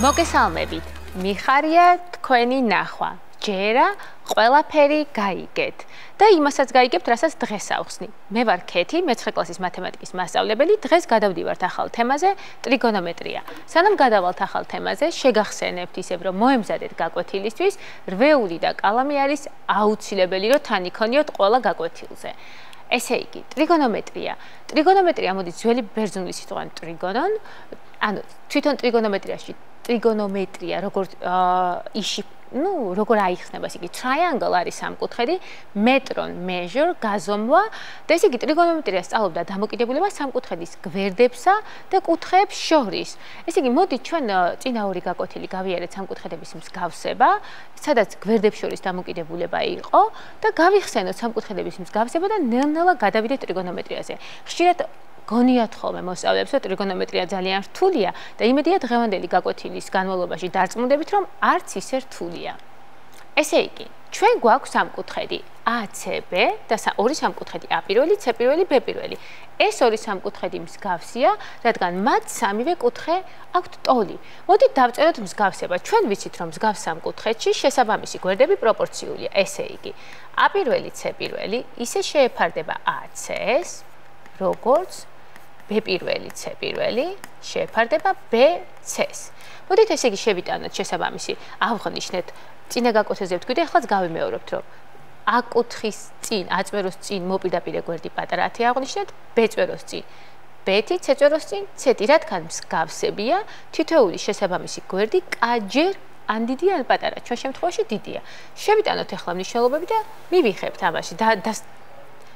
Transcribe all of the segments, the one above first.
მოგესალმებით. მიხარია თქვენი ნახვა. ჯერა ყველაფერი გაიგეთ და იმასაც გაიგებთ, რასაც დღეს ავხსნი. მე ვარ ქეთი, მე-9 კლასის მათემატიკის მასწავლებელი. დღეს გადავდივართ ახალ თემაზე, ტრიგონომეტრია. სანამ გადავალთ ახალ თემაზე, შეგახსენებთ ისევ, რომ მოემზადეთ გაკვეთილისთვის, რვეული და კალამი არის აუცილებელი, რომ თან იქონიოთ ყველა გაკვეთილზე. ესე იგი, ტრიგონომეტრია. ტრიგონომეტრია მოდის ძველი ბერძნული სიტყვიდან ტრიგონონ, ანუ თვითონ ტრიგონომეტრიაში ტრიგონომეტრია, როგორც იში ну, როგორ აიხსნება ეს იგი? triangle არის სამკუთხედი, metron measure გაზომვა და ეს იგი ტრიგონომეტრია სწავლობდა დამოკიდებულება სამკუთხედის გვერდებსა და კუთხეებს შორის. ეს იგი მოდი ჩვენ წინა ორი გაკვეთილი გავიარეთ სამკუთხედების მსგავსება, სადაც გვერდებს შორის დამოკიდებულება იყო და გავიხსენოთ სამკუთხედების მსგავსება და ნელ-ნელა გადავიდეთ ტრიგონომეტრიაზე. ხშირად გონიათ ხოლმე მოსწავლეებს, რომ ტრიგონომეტრია ძალიან რთულია და იმედია დღევანდელი გაკვეთილის განმავლობაში დარწმუნდებით, რომ არც ისე რთულია. ესე იგი, ჩვენ გვაქვს სამკუთხედი ACB და ორი სამკუთხედი A პირველი, C პირველი, B პირველი. ეს ორი სამკუთხედი მსგავსია, რადგან მათ სამივე კუთხე აქვთ ტოლი. მოდით დავწეროთ მსგავსება. ჩვენ ვიცით, რომ მსგავს სამკუთხედში შესაბამისი გვერდები პროპორციულია. ესე იგი, A პირველი, C პირველი ისე შეეფარდება AC-ს, როგორც B პირველი, C პირველი შეფარდება BC-ს. მოდით ესე იგი შევიტანოთ შესაბამისი. აღვნიშნეთ წინა გაკვეთილზე ვთქვი და ახლაც გავიმეორებთ, რომ A კუთხის წინ, A წვეროს წინ მოპირდაპირე გვერდი პატარა 10 აღვნიშნეთ, B წვეროს წინ B-ი, C წვეროს წინ C-ი, რადგან მსგავსებია, თითოეული შესაბამისი გვერდი კაჯერ ან დიდი ან პატარა, ჩვენ შემთხვევაში დიდია. შევიტანოთ ახლა მნიშვნელობები და მივიხებთ ამაში და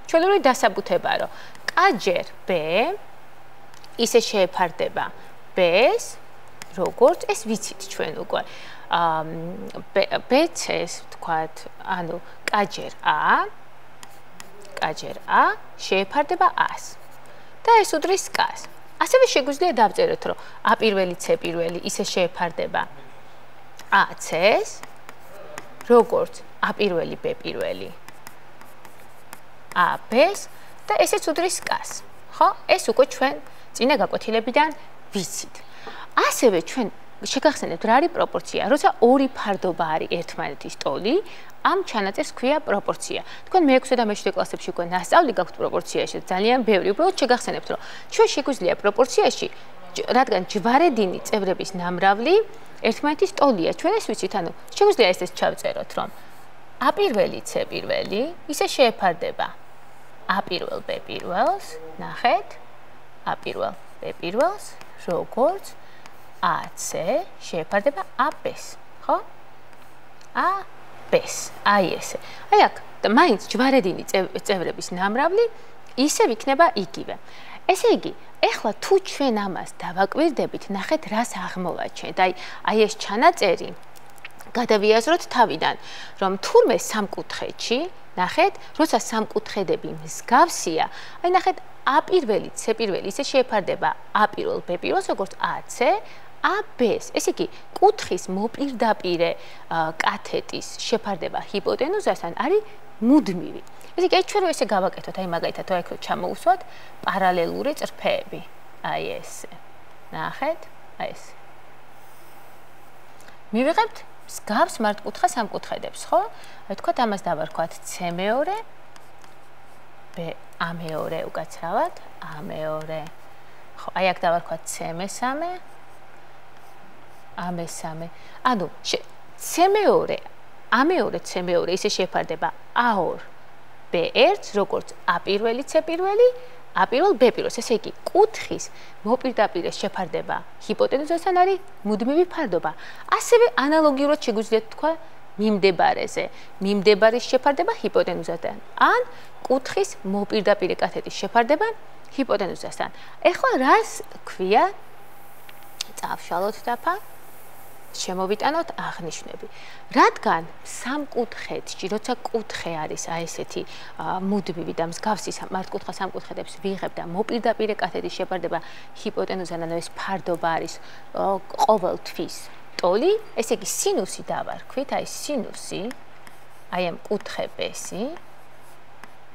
ჩვენური დასაბუთება, რომ კაჯერ B ისე შეეფარდება B-ს, როგორც ეს ვიცით ჩვენ უკვე. აა B-ს თქვათ, ანუ კაჯერ A კაჯერ A შეეფარდება A-ს. და ეს უდრის K-ს. ასევე შეგვიძლია დავწეროთ, რომ A პირველი C პირველი ისე შეეფარდება AC-ს, როგორც A პირველი B პირველი AB-ს და ესეც უდრის K-ს. ხო? ეს უკვე ჩვენ წინა გაკვეთილებიდან ვიცით. ასევე ჩვენ შეგახსენებთ რა არის პროპორცია, როცა ორი ფარდობა არის ერთმანეთის ტოლი, ამ ჩანაწერს ქვია პროპორცია. თქვენ მე-6 და მე-7 კლასებში უკვე ნასწავლი გაქვთ პროპორციაში, ძალიან ბევრი. უბრალოდ შეგახსენებთ, რომ ჩვენ შეგვიძლია პროპორციაში, რადგან ჯვარედინი წევრების ნამრავლი ერთმანეთის ტოლია, ჩვენ ეს ვიცით, ანუ შეგვიძლია ესეც ჩავწეროთ, რომ A პირველი C პირველი ისე შეეფარდება A პირველ B პირველს, ნახეთ? A პირველ B პირველს, როგორც AC შეფარდება AB-ს, ხო? AB-ს, აი ესე. აი აქ მაინც ჯვარედინი წევრების ნამრავლი ისევ იქნება იგივე. ესე იგი, ეხლა თუ ჩვენ ამას დავაკვირდებით, ნახეთ რას აღმოვაჩენთ. აი, აი ეს ჩანაწერი გადავიაზროთ თავიდან, რომ თურმე სამკუთხედში, ნახეთ, როცა სამკუთხედები მსგავსია, აი ნახეთ A პირველი, C პირველი ისე შეეფარდება A პირველ, B პირველს, როგორც AC, AB-ს. ესე იგი, კუთხის მოპირდაპირე კათეტის შეფარდება ჰიპოტენუზასთან არის მუდმივი. ესე იგი, ჩვენ რო ესე გავაკეთოთ, აი მაგალითად, თუ აქ ჩამოусვათ პარალელური წრფეები. აი ესე. ნახეთ, აი ეს. მივიღებთ მსგავს მართკუთხა სამკუთხედებს, ხო? აი თქვა ამას დავარქვათ C მეორე B A მეორე უკაცრავად, A მეორე. ხო, აი აქ დავარქვა C მესამე. A მესამე. ანუ C მეორე, A მეორე, C მეორე ისე შეფარდება A2 B1, როგორც A პირველი, C პირველი, A პირველ, B პირველს. ესე იგი, კუთხის მოპირდაპირე შეფარდება ჰიპოტენუზასთან არის მუდმივი ფარდობა. ასევე ანალოგიურად შეგვიძლია თქვა მიმდებარეზე. მიმდებარის შეფარდება ჰიპოტენუზასთან. ან კუთხის მოპირდაპირე კათეტის შეფარდება ჰიპოტენუზასთან. ეხლა რას ქვია? წავშალოთ დაფა. შემოვიტანოთ აღნიშნები. რადგან სამკუთხედში, როცა კუთხე არის აი ესეთი მუდმივი და მსგავსი მართკუთხა სამკუთხედებს ვიღებ და მოპირდაპირე კათეტის შეფარდება ჰიპოტენუზასთან, ანუ ეს ფარდობა არის ყოველთვის ტოლი, ესე იგი სინუსი დავარქვით, აი სინუსი აი ამ კუთხებესი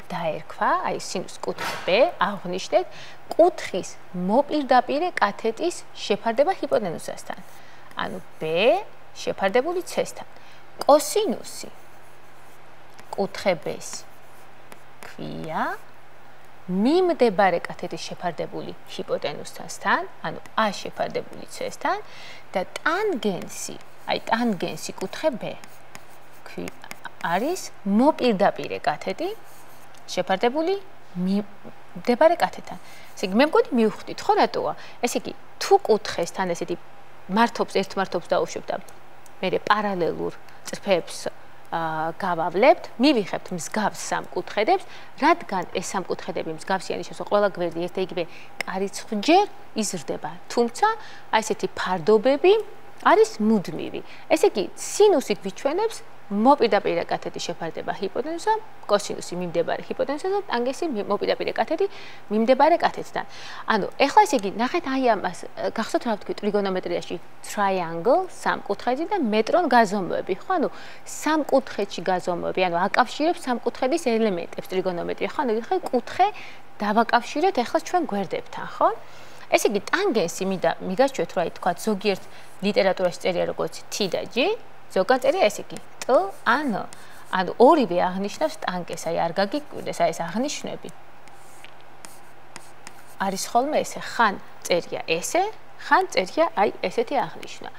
დაერქვა, აი სინუს კუთხე, აღნიშნეთ კუთხის მოპირდაპირე კათეტის შეფარდება ჰიპოტენუზასთან. ანუ b შეფარდებული c-სთან. კოსინუსი კუთხე b-ს ქვია მიმდებარე კათეტის შეფარდებული ჰიპოტენუსთან, ანუ a შეფარდებული c-სთან და ტანგენსი, აი ტანგენსი კუთხე b ქვი არის მოპირდაპირე კათეტი შეფარდებული მდებარე კათედთან. ესე იგი მე მგონი მივხვდით ხო რატოა? ესე იგი თუ კუთხესთან ესეთი მართობს ერთმართობს დაუშვებ და მე პარალელურ წრფებს გავავლებთ, მივიხებთ მსგავს სამკუთხედებს, რადგან ეს სამკუთხედები მსგავსიანი შესო ყველა გვერდი ერთ-ერთი კარიცხჯერ იზრდება. თუმცა აი ესეთი ფარდობები არის მუდმივი. ესე იგი სინუსით ვიჩვენებს მოპირდაპირე კათედი შეფარდება ჰიპოტენუზა, კოსინუსი მიმდებარე ჰიპოტენუზა და ტანგენსი მოპირდაპირე კათედი მიმდებარე კათედთან. ანუ ეხლა ესე იგი, ნახეთ აი ამას, გახსოვთ რა ვთქვი ტრიგონომეტრიაში triangle, სამკუთხედი და მეტრონ გაზომვები, ხო? ანუ სამკუთხედში გაზომვები, ანუ აკავშირებს სამკუთხედის ელემენტებს ტრიგონომეტრია, ხო? ანუ ეხლა კუთხე დავაკავშირეთ ეხლა ჩვენ გვერდებთან, ხო? ესე იგი, ტანგენსი მინდა მიგაჩვეთ რა ითქვა ზოგიერთ ლიტერატურაში წერია როგორც t და g ზოგადად წერია ეს იგი. ტ ან ანუ ორივე აღნიშნავს ტანკეს. აი არ გაგიკვირდეს აი ეს აღნიშნები. არის ხოლმე ესე ხან წერია ესე ხან წერია აი ესეთი აღნიშნა.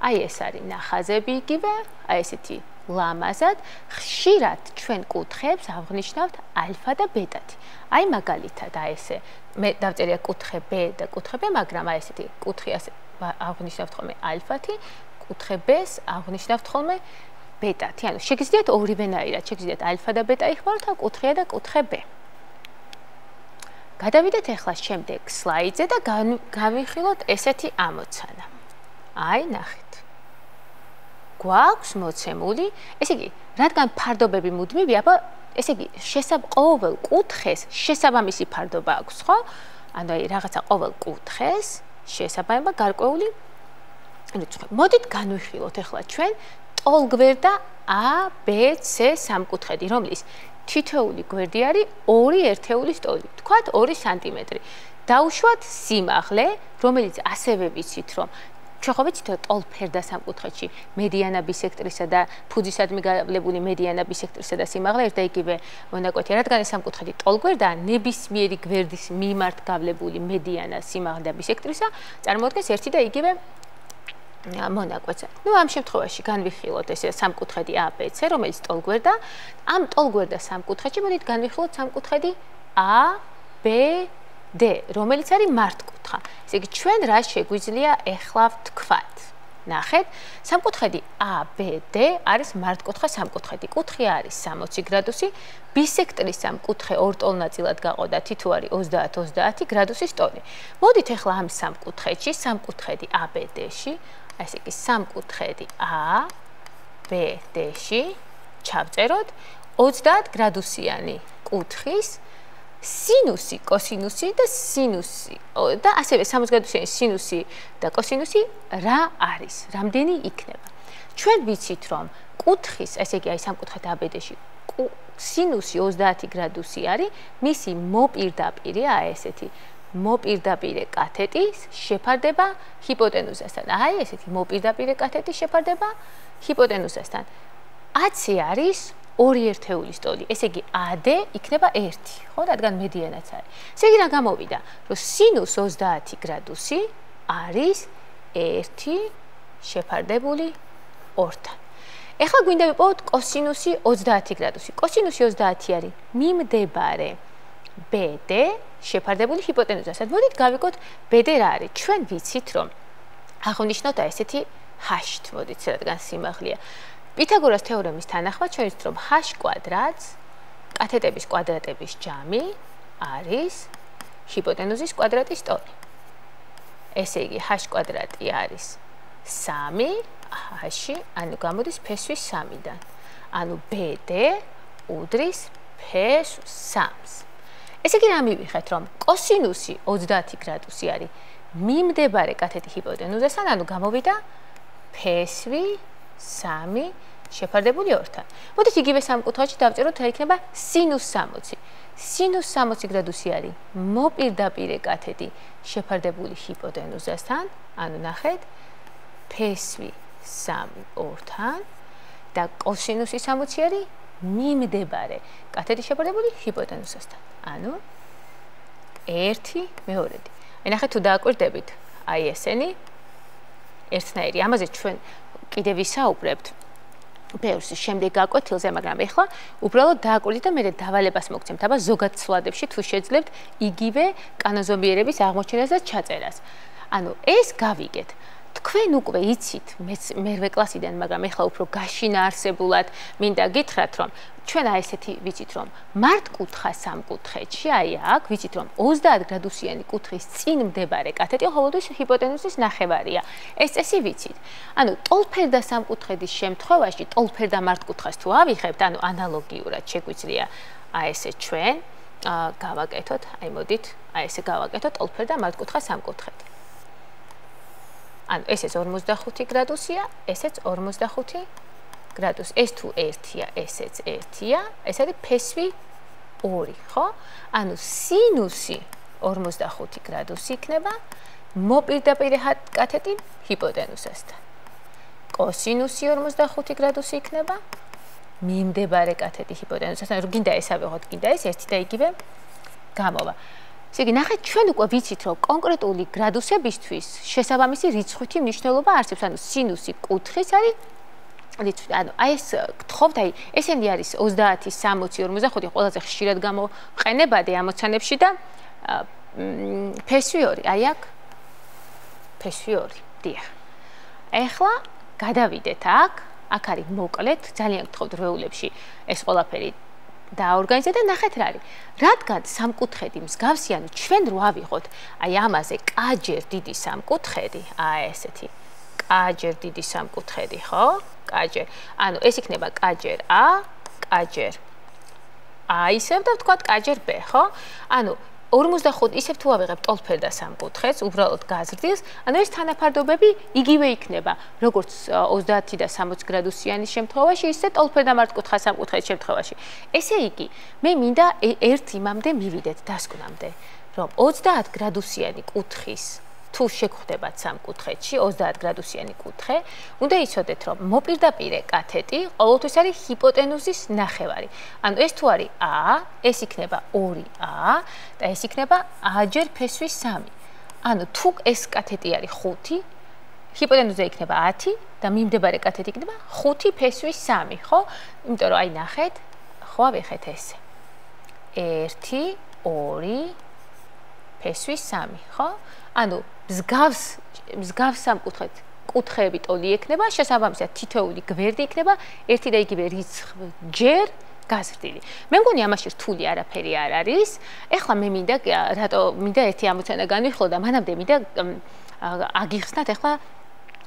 აი ეს არის ნახაზები იგივე აი ესეთი ლამაზად ხშირად ჩვენ კუთხეებს აღნიშნავთ ალფა და ბეტათი აი მაგალითად აი ესე მე დავწერია კუთხე b და კუთხე b მაგრამ აი ესეთი კუთხე ასე აღნიშნავთ ხოლმე ალფათი კუთხე b-ს აღნიშნავთ ხოლმე ბეტათი. ანუ შეგიძლიათ ორივენაირად, შეგიძლიათ ალფა და ბეტა იხმაროთ, ან კუთხეა და კუთხე b. გადავიდეთ ახლა შემდეგ სლაიდზე და გავიხილოთ ესეთი ამოცანა. აი, ნახეთ. გვაქვს მოცემული, ესე იგი, რადგან ფარდობები მუდმივია, აბა ესე იგი, შესაბ ყოველ კუთხეს შესაბამისი ფარდობა აქვს, ხო? ანუ აი რაღაცა ყოველ კუთხეს შესაბამება გარკვეული თქვა მოდით განვიხილოთ ახლა ჩვენ ტოლგვერდა A B C სამკუთხედი რომლის თითოეული გვერდი არის 2 ერთეულის ტოლი თქვათ 2 სანტიმეტრი. დაუშვათ სიმაღლე რომელიც ასევე ვიცით რომ ჩოხობიც თო ტოლ ფერდა სამკუთხედში მედიანა ბისექტრისა და ფუძისადმი გავლებული მედიანა ბისექტრისა და სიმაღლე ერთ და იგივე მონაკვეთი რადგან ეს სამკუთხედი ტოლგვერდა ნებისმიერი გვერდის მიმართ გავლებული მედიანა სიმაღლე და ბისექტრისა წარმოადგენს ერთი და იგივე მონაკვეთს. ნუ ამ შემთხვევაში განვიხილოთ ეს სამკუთხედი ABC, რომელიც ტოლგვერდა. ამ ტოლგვერდა სამკუთხედში მოდით განვიხილოთ სამკუთხედი ABD, რომელიც არის მართკუთხა. ესე იგი ჩვენ რა შეგვიძლია ეხლა ვთქვათ? ნახეთ, სამკუთხედი ABD არის მართკუთხა სამკუთხედი. კუთხე არის 60 გრადუსი, ბისექტრის სამკუთხე ორტოლ ნაწილად გაყოდა, თითო არის 30-30 გრადუსის ტოლი. მოდით ეხლა ამ სამკუთხედში, სამკუთხედი ABD-ში ესე იგი სამკუთხედი A B D-ში ჩავწეროთ 30 გრადუსიანი კუთხის სინუსი, კოსინუსი და სინუსი და ასევე 60 გრადუსიანი სინუსი და კოსინუსი რა არის? რამდენი იქნება? ჩვენ ვიცით რომ კუთხის, ესე იგი აი სამკუთხედ ABD-ში სინუსი 30 გრადუსი არის, მისი მოპირდაპირე აი ესეთი მოპირდაპირე კათეტის შეფარდება ჰიპოტენუზასთან. აი ესეთი მოპირდაპირე კათეტის შეფარდება ჰიპოტენუზასთან. AC არის ორი ერთეულის ტოლი. ესე იგი AD იქნება 1, ხო, რადგან მედიანაც არის. ესე იგი რა გამოვიდა? რომ სინუს 30 გრადუსი არის 1 შეფარდებული 2-თან. ეხლა გვინდა ვიპოვოთ კოსინუსი 30 გრადუსი. კოსინუსი 30 არის მიმდებარე BD შეფარდებული ჰიპოტენუზასაც. მოდით გავიგოთ BD რა არის. ჩვენ ვიცით რომ აღნიშნოთ ესეთი h-ით, მოდით რადგან სიმაღლეა. პითაგორას თეორემის თანახმად ჩვენ ვიცით რომ h კვადრატს კათეტების კვადრატების ჯამი არის ჰიპოტენუზის კვადრატის ტოლი. ესე იგი h კვადრატი არის 3 h-ში, ანუ გამოდის ფესვის 3-დან. ანუ BD უდრის ფეს 3-ს. ესე იგი რა მივიხეთ რომ კოსინუსი 30 გრადუსი არის მიმდებარე კათეტი ჰიპოტენუზესთან ანუ გამოვიდა ფესვი 3 შეფარდებული 2-თან. მოდით იგივე სამკუთხედში დავწეროთ რა იქნება სინუს 60. სინუს 60 გრადუსი არის მოპირდაპირე კათეტი შეფარდებული ჰიპოტენუზესთან, ანუ ნახეთ ფესვი 3 2-თან და კოსინუსი 60 არის მიმდებარე კათედი შეფარებული ჰიპოტენუსასთან. ანუ 1 მეორედი. ენახეთ თუ დააკვირდებით აი ესენი ერთნაირი. ამაზე ჩვენ კიდე ვისაუბრებთ. ბევრს შემდეგ გაკვეთილზე, მაგრამ ეხლა უბრალოდ დააკვირდით და მე დავალებას მოგცემთ. აბა ზოგად ცვლადებში თუ შეძლებთ იგივე კანონზომიერების აღმოჩენას და ჩაწერას. ანუ ეს გავიგეთ. თქვენ უკვე იცით მერვე კლასიდან, მაგრამ ეხლა უფრო გაშინა არსებულად მინდა გითხრათ, რომ ჩვენ აი ესეთი ვიცით, რომ მარტკუთხა სამკუთხედში, აი აქ ვიცით, რომ 30 გრადუსიანი კუთხის წინ მდებარე კათეტი ყოველთვის ჰიპოტენუზის ნახევარია. ეს წესი ვიცით. ანუ ტოლფერდა სამკუთხედის შემთხვევაში, ტოლფერდა მარტკუთხას თუ ავიხებთ, ანუ ანალოგიურად შეგვიძლია აი ესე ჩვენ აა გავაკეთოთ, აი მოდით, აი ესე გავაკეთოთ ტოლფერდა მარტკუთხა სამკუთხედი. ანუ ესეც 45 გრადუსია, ესეც 45 გრადუსი. ეს თუ 1-ია, ესეც 1-ია, ეს არის ფესვი 2, ხო? ანუ სინუსი 45 გრადუსი იქნება მოპირდაპირე კათეტი ჰიპოტენუსასთან. კოსინუსი 45 გრადუსი იქნება მიმდებარე კათეტი ჰიპოტენუსასთან. რო გინდა ესავე ხოთ, გინდა ეს ერთი და იგივე გამოვა. ესე იგი, ნახეთ, ჩვენ უკვე ვიცით, რომ კონკრეტული გრადუსებისთვის შესაბამისი რიცხვითი მნიშვნელობა არსებობს, ანუ სინუსი კუთხის არის რიცხვი. ანუ აი ეს გთხოვთ, აი ესენი არის 30, 60, 45 ყველაზე ხშირად გამოყენებადი ამოცანებში და ფესვი 2, აი აქ ფესვი 2. დიახ. ეხლა გადავიდეთ აქ, აქ არის მოკლედ, ძალიან გთხოვთ რეულებში ეს ყველაფერი დაორგანიზეთ და ნახეთ რა არის. რადგან სამკუთხედი მსგავსი, ანუ ჩვენ რო ავიღოთ, აი ამაზე კაჯერ დიდი სამკუთხედი, აი ესეთი. კაჯერ დიდი სამკუთხედი, ხო? კაჯერ. ანუ ეს იქნება კაჯერ A, კაჯერ A ისევ და ვთქვათ კაჯერ B, ხო? ანუ 45 ისევ თუ ავიღებ ტოლფერდა სამკუთხედს, უბრალოდ გაზრდილს, ანუ ეს თანაფარდობები იგივე იქნება, როგორც 30 და 60 გრადუსიანის შემთხვევაში, ისე ტოლფერდა მართკუთხა სამკუთხედის შემთხვევაში. ესე იგი, მე მინდა ერთ იმამდე მივიდეთ დასკვნამდე, რომ 30 გრადუსიანი კუთხის თუ შეგხვდებათ სამკუთხედში 30 გრადუსიანი კუთხე, უნდა იცოდეთ, რომ მოპირდაპირე კათეტი ყოველთვის არის ჰიპოტენუზის ნახევარი. ანუ ეს თუ არის a, ეს იქნება 2a და ეს იქნება a-ჯერ ფესვის 3. ანუ თუ ეს კათეტი არის 5, ჰიპოტენუზა იქნება 10 და მიმდებარე კათეტი იქნება 5 ფესვის 3, ხო? იმიტომ რომ აი ნახეთ, ხო ავიხეთ ესე. 1 2 ფესვის 3, ხო? ანუ მსგავს მსგავს სამკუთხედ კუთხეები ტოლი ექნება, შესაბამისად თითოეული გვერდი იქნება ერთი და იგივე რიცხვ ჯერ გაზრდილი. მე მგონი ამაში რთული არაფერი არ არის. ეხლა მე მინდა რატო მინდა ერთი ამოცანა განვიხილო და მანამდე მინდა აგიხსნათ ეხლა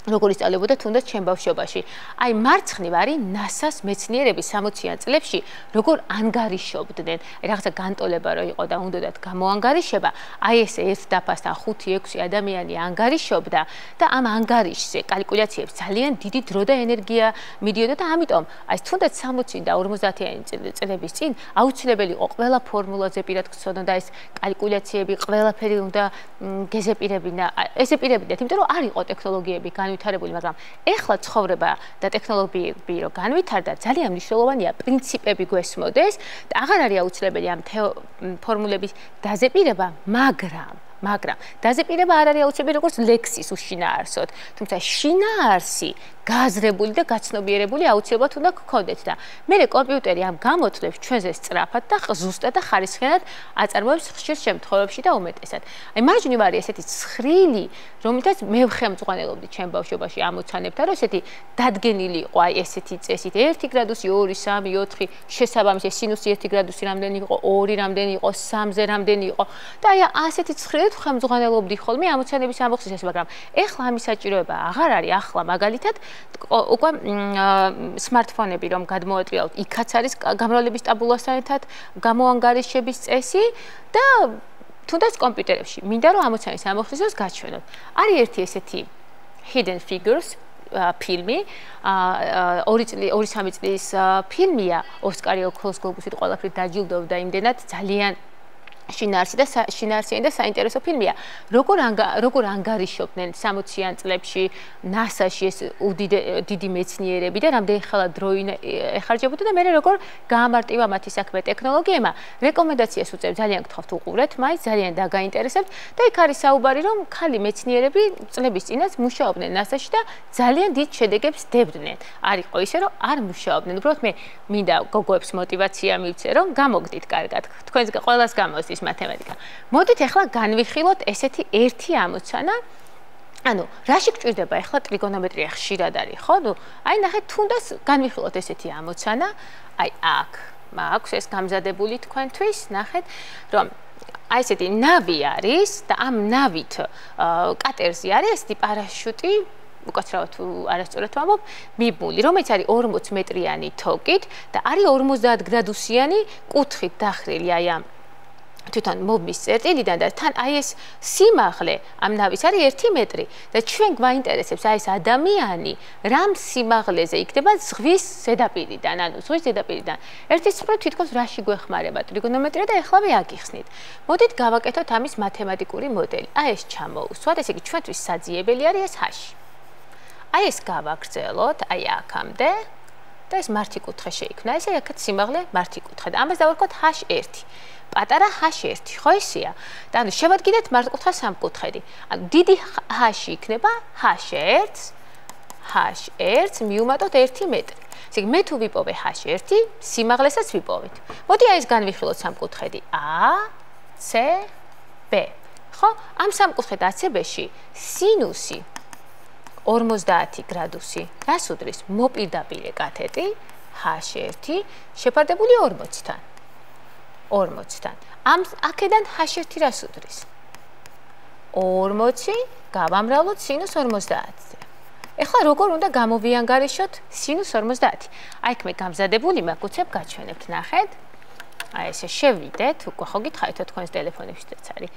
როგორ ისწავლებოდა თუნდაც ჩემ ბავშვობაში. აი მარცხნივ არის NASA-ს მეცნიერები 60-იან წლებში როგორ ანგარიშობდნენ. აი რაღაცა განტოლება რო იყო და უნდათ გამოანგარიშება, აი ეს ერთ დაფასთან 5-6 ადამიანი ანგარიშობდა და ამ ანგარიშზე კალკულაციებს ძალიან დიდი დრო და ენერგია მიდიოდა და ამიტომ აი თუნდაც 60 და 50-იანი წლების წინ აუცილებელი იყო ყველა ფორმულაზე პირად გწოდონ და ეს კალკულაციები ყველაფერი უნდა გეზეპირებინა. ესე პირებიდეთ, იმიტომ რომ არ იყო ტექნოლოგიები განვითარებული, მაგრამ ეხლა ცხოვრება და ტექნოლოგიები რო განვითარდა, ძალიან მნიშვნელოვანია პრინციპები გვესმოდეს და აღარ არის აუცილებელი ამ ფორმულების დაზეპირება, მაგრამ მაგრამ დაზეპირება არ არის აუცილებელი როგორც ლექსის უშინაარსოდ, თუმცა შინაარსი გაზრებული და გაცნობიერებული აუცილებლად უნდა გქონდეთ და მე კომპიუტერი ამ გამოთვლებს ჩვენზე სწრაფად და ზუსტად და ხარისხიანად აწარმოებს ხშირ შემთხვევებში და უმეტესად. აი მარჯვნივ არის ესეთი ცხრილი, რომელთაც მე ვხემძღვანელობდი ჩემ ბავშვობაში ამოცანებთან, რომ ესეთი დადგენილი იყო აი ესეთი წესით 1 გრადუსი 2 3 4 შესაბამისი სინუსი 1 გრადუსი რამდენი იყო 2 რამდენი იყო 3-ზე რამდენი იყო და აი ასეთი ცხრილი ვხემძღვანელობდი ხოლმე ამოცანების ამოხსნას, მაგრამ ეხლა ამის საჭიროება აღარ არის ახლა მაგალითად უკვე smartphone-ები რომ გადმოატრიალოთ, იქაც არის გამრავლების ტაბულასთან ერთად გამოანგარიშების წესი და თუნდაც კომპიუტერებში. მინდა რომ ამოცანის ამოხსნას გაჩვენოთ. არის ერთი ესეთი hidden figures ფილმი აა ორი წელი ორი სამი წლის ფილმია ოსკარი ოქროს გლობუსით ყველაფრით დაჯილდოვდა იმდენად ძალიან შინაარსი და შინაარსიანი და საინტერესო ფილმია. როგორ როგორ ანგარიშობდნენ 60-იან წლებში NASA-ში ეს დიდი მეცნიერები და რამდენი ხელა დროინ ეხარჯებოდა და მე როგორ გაამარტივა მათი საქმე ტექნოლოგიებმა. რეკომენდაციას უწევ ძალიან გთხოვთ უყურეთ, მაინც ძალიან დაგაინტერესებთ და იქ არის საუბარი რომ ხალი მეცნიერები წლების წინაც მუშაობდნენ NASA-ში და ძალიან დიდ შედეგებს დებდნენ. არ იყო ისე რომ არ მუშაობდნენ. უბრალოდ მე მინდა გოგოებს мотивация მივცე რომ გამოგდით კარგად. თქვენს ყველას გამოსდით გამოსდის მათემატიკა. მოდით ახლა განვიხილოთ ესეთი ერთი ამოცანა. ანუ, რაში გჭირდება ახლა ტრიგონომეტრია ხშირად არის, ხო? ნუ, აი ნახეთ, თუნდაც განვიხილოთ ესეთი ამოცანა. აი აქ მაქვს ეს გამზადებული თქვენთვის, ნახეთ, რომ აი ესეთი ნავი არის და ამ ნავით კატერზი არის ესეთი პარაშუტი უკაცრავად თუ არასწორად ვამბობ, მიბული, რომელიც არის 40 მეტრიანი თოკით და არის 50 გრადუსიანი კუთხით დახრილი აი ამ თვითონ მობის წერტილიდან და თან აი ეს სიმაღლე ამ ნავის არის 1 მეტრი და ჩვენ გვაინტერესებს აი ეს ადამიანი რამ სიმაღლეზე იქნება ზღვის ზედაპირიდან ანუ ზღვის ზედაპირიდან. ერთი ციფრი თვითონ რაში გვეხმარება ტრიგონომეტრია და ეხლა ვეაგიხსნით მოდით გავაკეთოთ ამის მათემატიკური მოდელი. აი ეს ჩამოუსვათ ესე იგი ჩვენთვის საძიებელი არის ეს ჰაში. აი ეს გავაგრძელოთ აი აქამდე და ეს მართი კუთხე შეიქმნა ესე აქაც სიმაღლე მართი კუთხე და ამას დავარქოთ h1 პატარა h1 ხო ისია? და ანუ შევადგინეთ მართკუთხა სამკუთხედი. ანუ დიდი h იქნება h1 h1 მიუმატოთ 1 მეტრი. ესე იგი მე თუ ვიპოვე h1, სიმაღლესაც ვიპოვეთ. მოდი აი ეს განვიხილოთ სამკუთხედი a c b. ხო? ამ სამკუთხედ ACB-ში სინუსი 50 გრადუსი. რას უდრის? მოპირდაპირე კათეტი h1 შეფარდებული 40-თან. 40-დან. ამ აქედან h1 რას უდრის? 40 გავამრავლოთ სინუს 50-ზე. ეხლა როგორ უნდა გამოვიანგარიშოთ სინუს 50? აი მე გამზადებული მაქვს, უცებ გაჩვენებთ, ნახეთ. აი ესე შევიდეთ, უკვე ხო გითხარით თქვენს ტელეფონებშიც არის.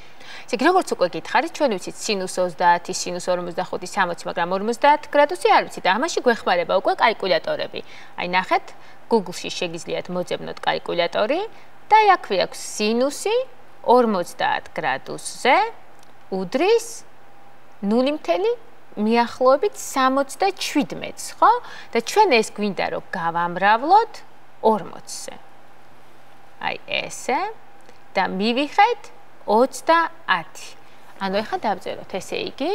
ესე იგი როგორც უკვე გითხარით, ჩვენ ვიცით სინუს 30, სინუს 45, 60, მაგრამ 50 გრადუსი არ ვიცით. ამაში გვეხმარება უკვე კალკულატორები. აი ნახეთ, Google-ში შეგიძლიათ მოძებნოთ კალკულატორი და აქვე აქვს სინუსი 50 გრადუსზე უდრის 0 მიახლოებით 77-ს, ხო? და ჩვენ ეს გვინდა რომ გავამრავლოთ 40-ზე. აი ესე და მივიხეთ 30. ანუ ეხლა დავწეროთ ესე იგი,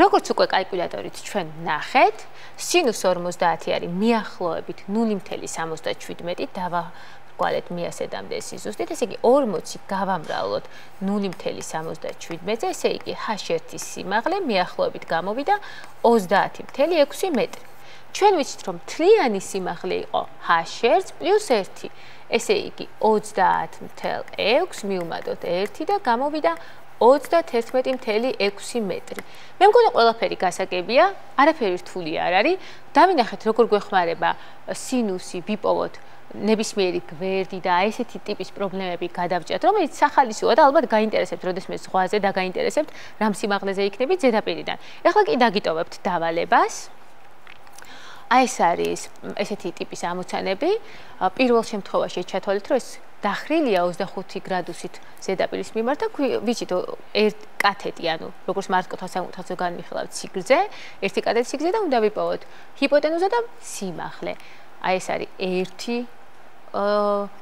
როგორც უკვე კალკულატორით ჩვენ ნახეთ, სინუს 50 არის მიახლოებით 0.77 დავა გვალეთ მიასედამდე სიზუსტით, ესე იგი 40 გავამრავლოთ 0.77-ზე, ესე იგი h1-ის სიმაღლე მიახლოებით გამოვიდა 30.6 მეტრი. ჩვენ ვიცით, რომ თლიანი სიმაღლე იყო h1 + 1. ესე იგი 30.6 მიუმატოთ 1 და გამოვიდა 31.6 მეტრი. მე მგონი ყველაფერი გასაგებია, არაფერი რთული არ არის. დავინახეთ როგორ გვეხმარება სინუსი ვიპოვოთ ნებისმიერი გვერდი და ესეთი ტიპის პრობლემები გადავჭათ, რომელიც სახალისოა და ალბათ გაინტერესებთ, როდესმე ზღვაზე და გაინტერესებთ, რამ სიმაღლეზე იქნებით ზედაპირიდან. ეხლა კი დაგიტოვებთ დავალებას. აი ეს არის ესეთი ტიპის ამოცანები. პირველ შემთხვევაში ჩათვალეთ, რომ ეს დახრილია 25 გრადუსით ზედაპირის მიმართ და ვიცით ერთ კათეტი, ანუ როგორც მარკოთა სამკუთხედზე განვიხილავთ სიგრძე, ერთი კათეტი სიგრძე და უნდა ვიპოვოთ ჰიპოტენუზა და სიმაღლე. აი ეს არის ერთი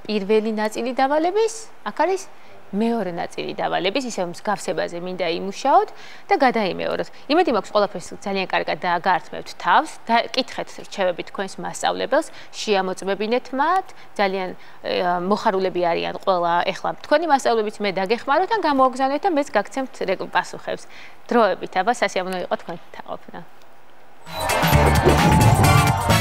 პირველი ნაწილი დავალების, აქ არის მეორე ნაწილი დავალების, ისე მსგავსებაზე მინდა იმუშაოთ და გადაიმეოროთ. იმედი მაქვს ყველაფერს ძალიან კარგად გაართმევთ თავს, კითხეთ რჩევები თქვენს მასწავლებელს, შეამოწმებინეთ მათ, ძალიან მოხარულები არიან ყველა. ეხლა თქვენი მასწავლებიც მე დაგეხმაროთ ან გამოაგზავნეთ და მეც გაგცემთ პასუხებს. დროებით, აბა სასიამოვნო იყო თქვენი თაყოფნა. Thank you.